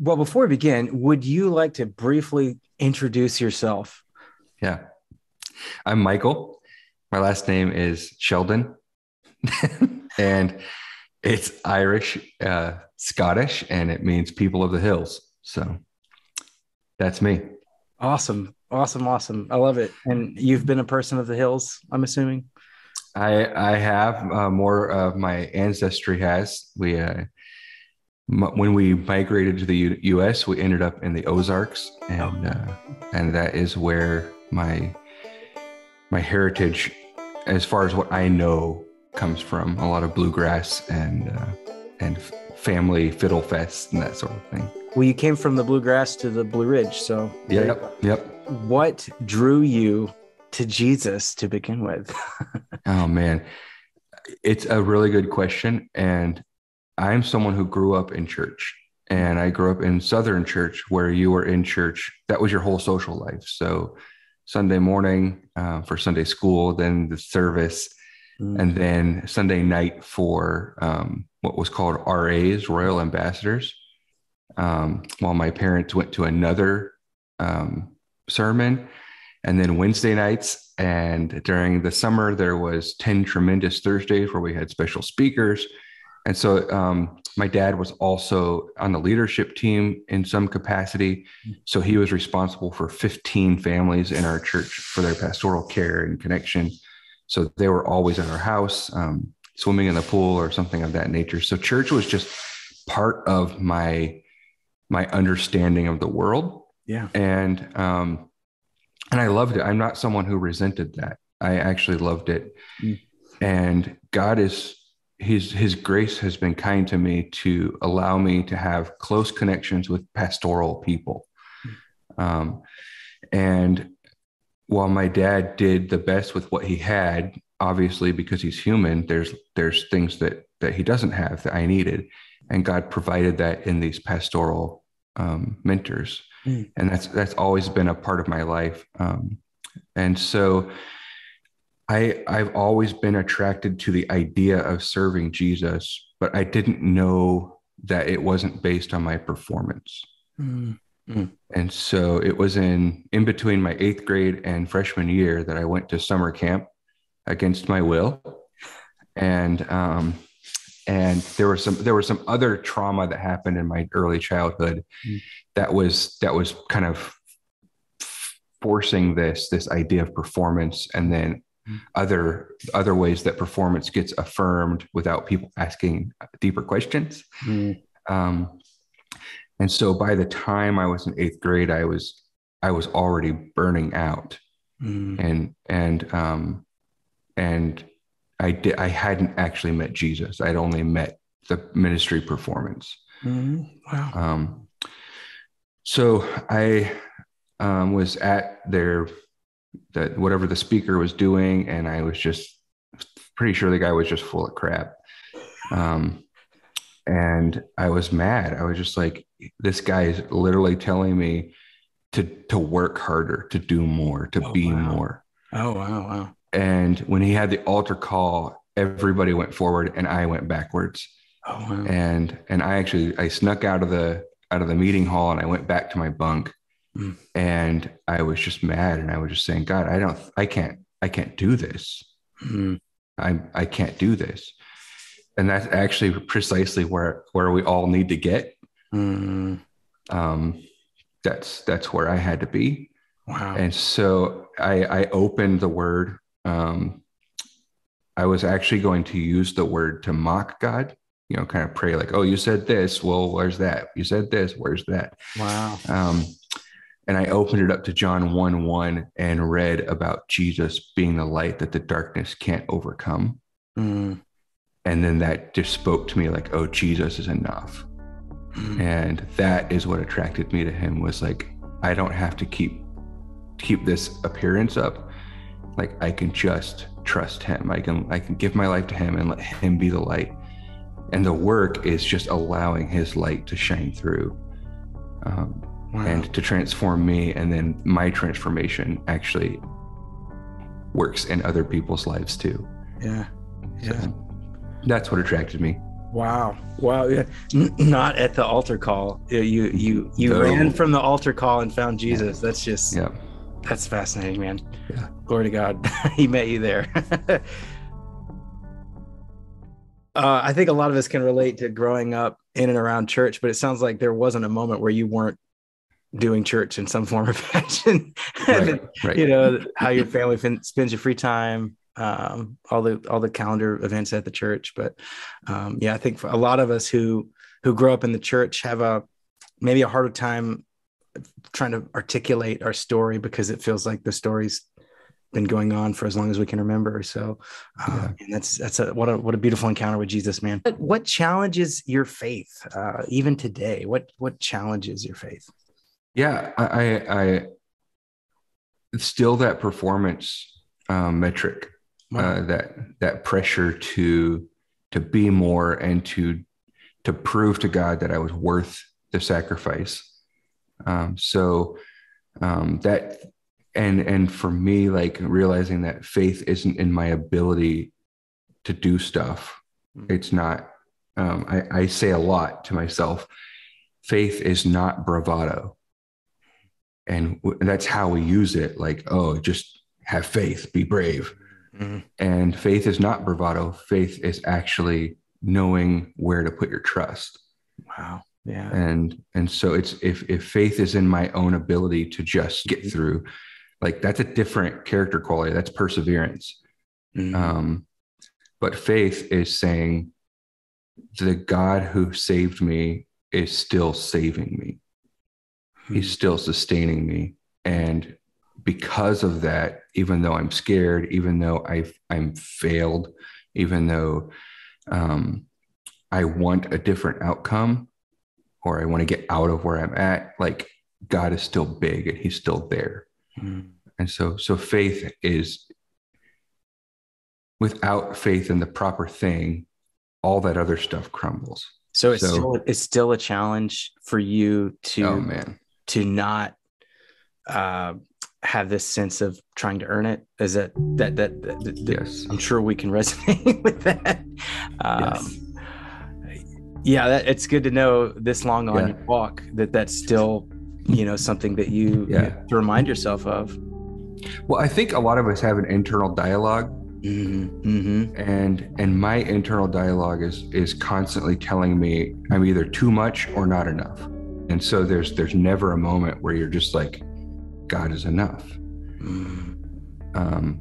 well, before we begin, would you like to briefly introduce yourself? Yeah. I'm Michael. My last name is Sheldon. and it's Irish, uh, Scottish, and it means people of the hills. So that's me. Awesome. Awesome. Awesome. I love it. And you've been a person of the hills, I'm assuming. I I have uh, more of my ancestry has. We uh, when we migrated to the U- U.S., we ended up in the Ozarks, and uh, and that is where my my heritage, as far as what I know, comes from. A lot of bluegrass and uh, and family fiddle fest and that sort of thing. Well, you came from the bluegrass to the Blue Ridge, so Yep, yep. What drew you to Jesus to begin with? Oh man, it's a really good question, and I'm someone who grew up in church, and I grew up in Southern church where you were in church. That was your whole social life. So Sunday morning uh, for Sunday school, then the service, Mm. and then Sunday night for um, what was called RAs, Royal Ambassadors. Um, while my parents went to another um, sermon, and then Wednesday nights, and during the summer there was ten tremendous Thursdays where we had special speakers, and so um, my dad was also on the leadership team in some capacity, so he was responsible for fifteen families in our church for their pastoral care and connection. So they were always at our house, um, swimming in the pool or something of that nature. So church was just part of my my understanding of the world, yeah. and um, and I loved it. I'm not someone who resented that. I actually loved it, Mm. and God is his his grace has been kind to me to allow me to have close connections with pastoral people, um, and while my dad did the best with what he had obviously because he's human there's there's things that that he doesn't have that i needed. And god provided that in these pastoral um, mentors. Mm. and that's that's always been a part of my life. Um, and so i i've always been attracted to the idea of serving jesus but i didn't know that it wasn't based on my performance Mm. and so it was in in between my eighth grade and freshman year that I went to summer camp against my will, and um, and there was some there was some other trauma that happened in my early childhood Mm. that was that was kind of forcing this this idea of performance and then. Other other ways that performance gets affirmed without people asking deeper questions Mm. um, and so by the time I was in eighth grade, I was I was already burning out, Mm. and and um, and I did I hadn't actually met Jesus. I'd only met the ministry performance. Mm. Wow. Um, so I um, was at their that whatever the speaker was doing, and I was just pretty sure the guy was just full of crap. Um, and I was mad. I was just like, this guy is literally telling me to to work harder, to do more, to Oh, be wow. more. Oh wow. Wow. And when he had the altar call, everybody went forward and I went backwards Oh wow. and and I actually I snuck out of the out of the meeting hall and I went back to my bunk Mm. and I was just mad and I was just saying God I don't I can't I can't do this Mm. I I can't do this and that's actually precisely where where we all need to get Mm. um that's that's where I had to be Wow. and so I I opened the word um I was actually going to use the word to mock God you know kind of pray like oh you said this well where's that you said this where's that wow. um, and I opened it up to John 1 1 and read about Jesus being the light that the darkness can't overcome. Mm. And then that just spoke to me like, oh, Jesus is enough. Mm. And that is what attracted me to him was like, I don't have to keep keep this appearance up. Like I can just trust him. I can I can give my life to him and let him be the light. And the work is just allowing his light to shine through. Um, Wow. and to transform me and then my transformation actually works in other people's lives too yeah. so Yeah. that's what attracted me Wow. Wow. Yeah. Not at the altar call. You you you no. ran from the altar call and found Jesus. That's just yeah. That's fascinating, man. Yeah. Glory to God. he met you there. uh, I think a lot of us can relate to growing up in and around church, but it sounds like there wasn't a moment where you weren't doing church in some form or fashion. Right, right. You know how your family fin- spends your free time, um, all the all the calendar events at the church. But um, yeah, I think for a lot of us who who grow up in the church have a maybe a harder time trying to articulate our story because it feels like the story's been going on for as long as we can remember. So, uh, yeah. and that's that's a what a what a beautiful encounter with Jesus, man. What challenges your faith uh, even today? What what challenges your faith? Yeah, I I, I still that performance um, metric, wow. uh, that that pressure to to be more and to to prove to God that I was worth the sacrifice. Um, so um, that and and for me, like realizing that faith isn't in my ability to do stuff. Mm-hmm. It's not. Um, I, I say a lot to myself. Faith is not bravado, and w- that's how we use it. Like, oh, just have faith, be brave. Mm-hmm. And faith is not bravado. Faith is actually knowing where to put your trust. Wow yeah and and so it's if if faith is in my own ability to just get mm-hmm. through like that's a different character quality that's perseverance mm-hmm. um but faith is saying the god who saved me is still saving me mm-hmm. he's still sustaining me and because of that even though i'm scared even though i've i'm failed even though um i want a different outcome or I want to get out of where I'm at, like God is still big and he's still there. Mm. And so so faith is without faith in the proper thing, all that other stuff crumbles. So it's so, still it's still a challenge for you to oh man to not uh, have this sense of trying to earn it. Is that that that, that, that yes? I'm sure we can resonate with that. Um, yes yeah that, it's good to know this long on yeah. your walk that that's still you know something that you, yeah. you to remind yourself of well i think a lot of us have an internal dialog mm-hmm. Mm-hmm. and and my internal dialogue is is constantly telling me i'm either too much or not enough and so there's there's never a moment where you're just like god is enough. Mm. um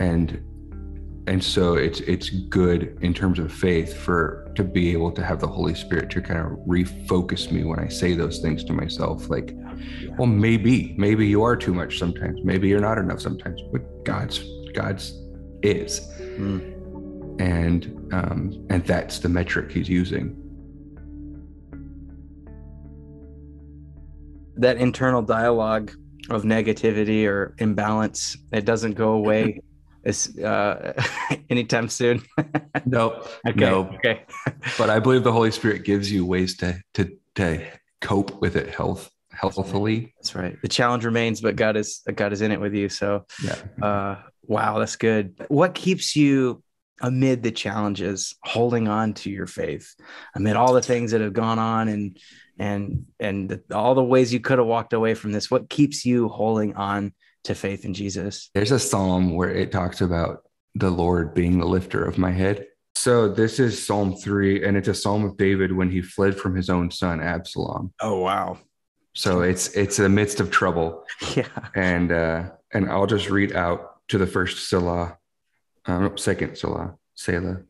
and and so it's it's good in terms of faith for to be able to have the holy spirit to kind of refocus me when i say those things to myself like well maybe maybe you are too much sometimes. Maybe you're not enough sometimes but god's god's is. Mm. and um and that's the metric he's using that internal dialogue of negativity or imbalance it doesn't go away is uh, anytime soon? nope. Okay. Nope. Okay. but I believe the Holy Spirit gives you ways to to to cope with it health healthily. That's right. The challenge remains, but God is God is in it with you. So yeah. Uh, wow, that's good. What keeps you amid the challenges, holding on to your faith, amid all the things that have gone on and and and the, all the ways you could have walked away from this? What keeps you holding on to faith in Jesus. There's a psalm where it talks about the Lord being the lifter of my head. So this is Psalm 3 and it's a psalm of David when he fled from his own son Absalom. Oh wow. So it's it's in the midst of trouble. Yeah. And uh and I'll just read out to the first Selah, um, second Salah, Selah.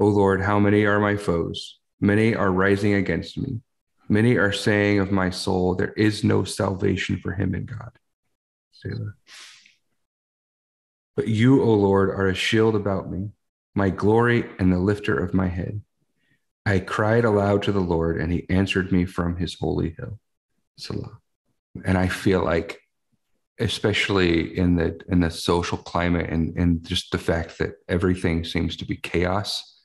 O Lord, how many are my foes? Many are rising against me. Many are saying of my soul, there is no salvation for him in God. Selah. But you, O Lord, are a shield about me, my glory and the lifter of my head. I cried aloud to the Lord, and he answered me from his holy hill. Selah. And I feel like, especially in the in the social climate and, and just the fact that everything seems to be chaos,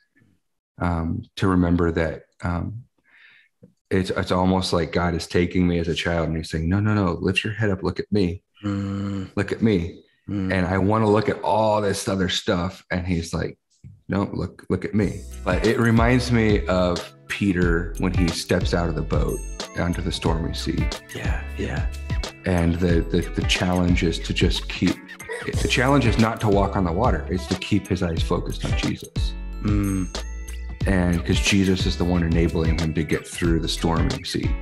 um, to remember that um, it's it's almost like God is taking me as a child and he's saying, No, no, no, lift your head up, look at me. Mm. Look at me. Mm. And I want to look at all this other stuff. And he's like, no, look, look at me. But it reminds me of Peter when he steps out of the boat onto the stormy sea. Yeah, yeah. And the the, the challenge is to just keep. The challenge is not to walk on the water; it's to keep his eyes focused on Jesus. Mm. And because Jesus is the one enabling him to get through the stormy sea.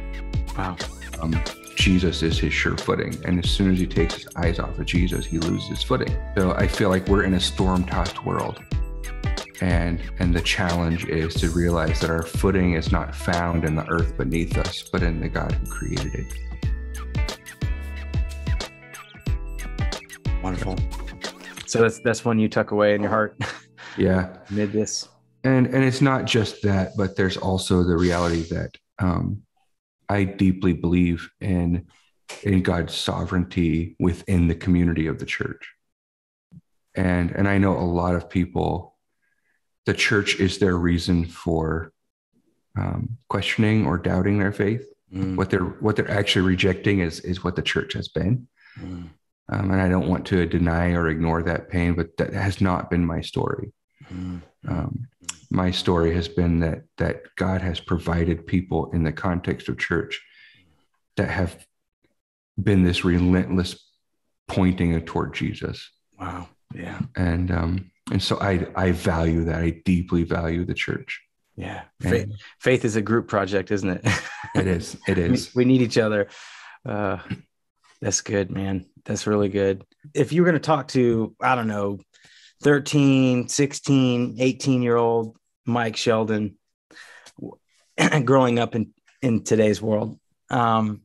Wow. Um, Jesus is his sure footing. And as soon as he takes his eyes off of Jesus, he loses his footing. So I feel like we're in a storm tossed world. And, and the challenge is to realize that our footing is not found in the earth beneath us, but in the God who created it. Wonderful. So that's that's one you tuck away in your heart. Yeah. Mid this. And and it's not just that, but there's also the reality that um, I deeply believe in in God's sovereignty within the community of the church. And and I know a lot of people, the church is their reason for um, questioning or doubting their faith. Mm. What they're what they're actually rejecting is is what the church has been. Mm. Um, and I don't want to deny or ignore that pain, but that has not been my story. Mm. Um, my story has been that that God has provided people in the context of church that have been this relentless pointing toward Jesus. Wow. Yeah. And um and so I I value that. I deeply value the church. Yeah. Faith, faith is a group project, isn't it? it is. It is. we, we need each other. Uh that's good, man. That's really good. If you were going to talk to, I don't know, 13, 16, 18 year old Mike Sheldon growing up in, in today's world. Um,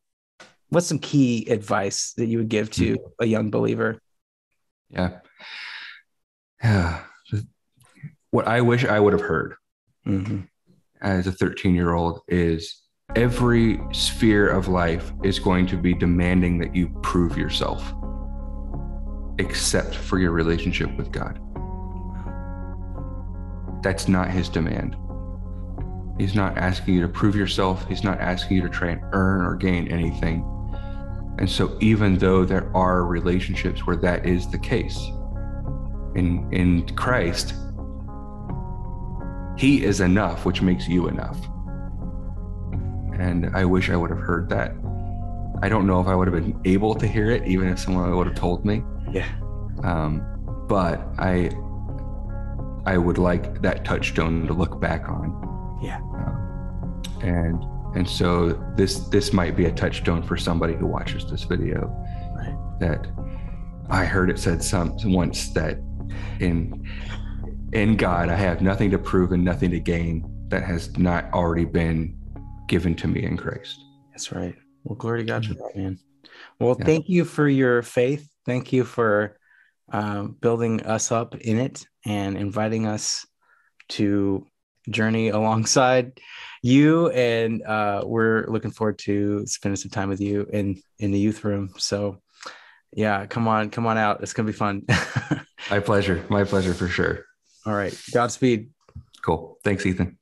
what's some key advice that you would give to a young believer? Yeah. Yeah. What I wish I would have heard mm-hmm. as a 13 year old is every sphere of life is going to be demanding that you prove yourself, except for your relationship with God. That's not his demand. He's not asking you to prove yourself. He's not asking you to try and earn or gain anything. And so, even though there are relationships where that is the case, in, in Christ, He is enough, which makes you enough. And I wish I would have heard that. I don't know if I would have been able to hear it, even if someone would have told me. Yeah. Um, but I I would like that touchstone to look back on. Yeah. Um, and and so this this might be a touchstone for somebody who watches this video. Right. That I heard it said some once that in in God I have nothing to prove and nothing to gain that has not already been given to me in Christ. That's right. Well, glory to God for that, man. Well, yeah. thank you for your faith. Thank you for um, building us up in it and inviting us to journey alongside you. And uh, we're looking forward to spending some time with you in in the youth room. So, yeah, come on, come on out. It's gonna be fun. My pleasure. My pleasure for sure. All right. Godspeed. Cool. Thanks, Ethan.